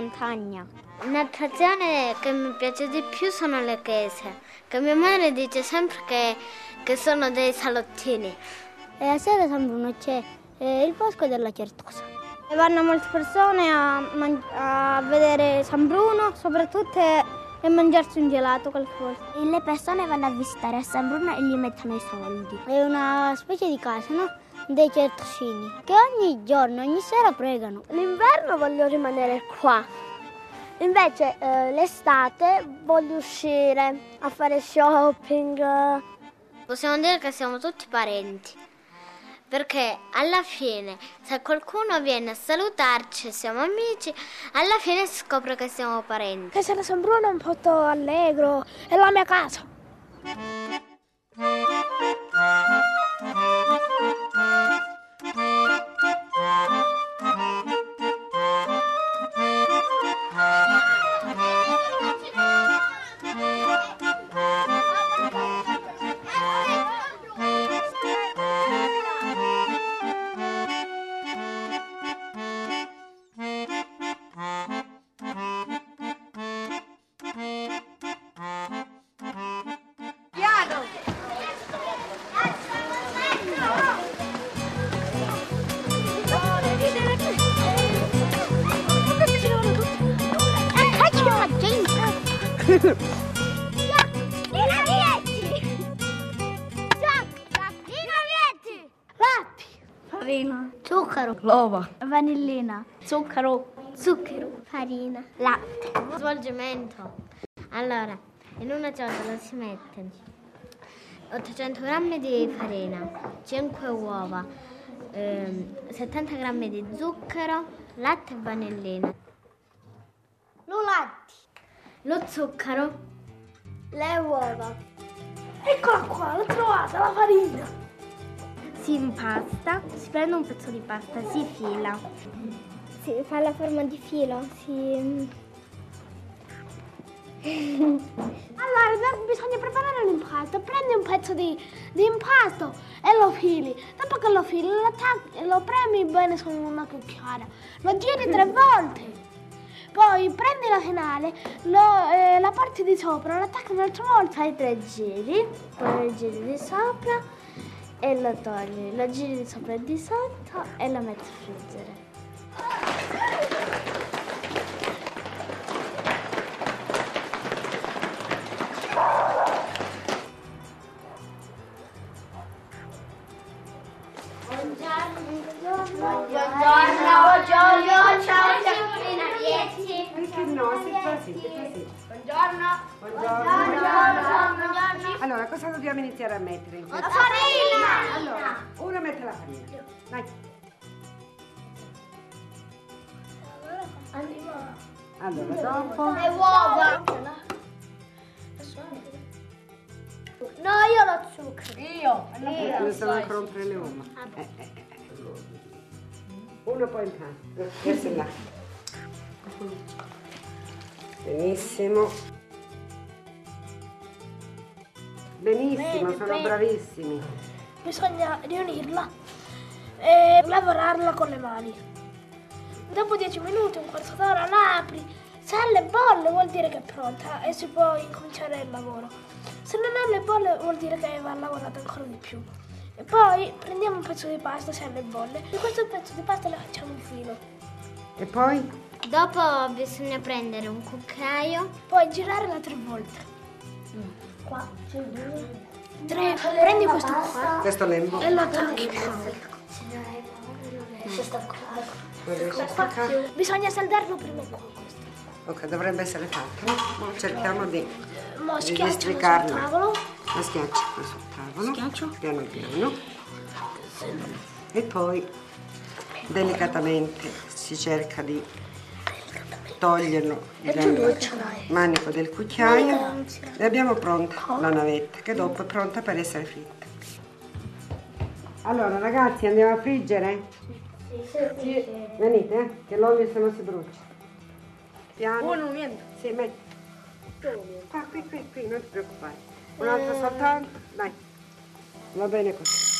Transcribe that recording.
montagna. Un'attrazione che mi piace di più sono le chiese, che mia madre dice sempre che, che sono dei salottini. E a sera a San Bruno c'è eh, il bosco della Certosa. E vanno molte persone a, a vedere San Bruno, soprattutto e mangiarsi un gelato qualche volta. E le persone vanno a visitare a San Bruno e gli mettono i soldi. È una specie di casa, no? Dei certosini, che ogni giorno, ogni sera pregano. L'inverno voglio rimanere qua. Invece eh, l'estate voglio uscire a fare shopping. Possiamo dire che siamo tutti parenti. Perché alla fine, se qualcuno viene a salutarci, siamo amici, alla fine si scopre che siamo parenti. Da San Bruno è un posto allegro, è la mia casa. Farina, zucchero, L'ova. vanillina, Zucchero. zucchero, farina, latte. Svolgimento. Allora, in una ciotola si mette 800 g di farina, 5 uova, ehm, 70 g di zucchero, latte e vanillina. Lo latte, Lo zucchero, le uova. Eccola qua, l'ho trovata, la farina. Si impasta, si prende un pezzo di pasta, si fila. Si fa la forma di filo, si... allora, bisogna preparare l'impasto. Prendi un pezzo di, di impasto e lo fili. Dopo che lo fili, lo, lo premi bene su una cucchiara. Lo giri tre volte. Poi prendi la finale, lo, eh, la parte di sopra, lo attacchi un'altra volta. Fai tre giri, poi lo giri di sopra e lo togli. Lo giri di sopra e di sotto e lo metti a friggere. No? Si fa sì, si fa sì. Buongiorno. Buongiorno. Allora, cosa dobbiamo iniziare a mettere? questo? farina. Allora, uno mette la farina. Dai. Allora, dopo... Le uova. No, io lo zucchero. Io. Io sono ancora rompere le uova. Eh, eh, eh. Uno poi in casa. Questo è là. Benissimo. Benissimo, sono bravissimi. Bisogna riunirla e lavorarla con le mani. Dopo 10 minuti, un quarto d'ora, la apri. Se ha le bolle vuol dire che è pronta e si può incominciare il lavoro. Se non ha le bolle vuol dire che va lavorato ancora di più. E poi prendiamo un pezzo di pasta se ha le bolle e questo pezzo di pasta le facciamo un filo. E poi? Dopo bisogna prendere un cucchiaio, Poi girarla tre volte. Qua, tre. Prendi questo qua Questo lembo. e lo attacchi qua. Qua. Bisogna saldarlo prima qua. questo. Ok, dovrebbe essere fatto. Mo cerchiamo di, Mo di districarlo. tavolo. La schiacci qui sul tavolo. Schiaccio. Piano piano. E poi delicatamente si cerca di toglierlo dal manico del cucchiaio e abbiamo pronta la navetta che dopo è pronta per essere fritta. Allora ragazzi andiamo a friggere? Sì. Venite eh, che l'olio se no si brucia. Piano. Uno, niente. Sì, metti. Qua, qui, qui, qui, non ti preoccupare. Un altro soltanto, dai. Va bene così.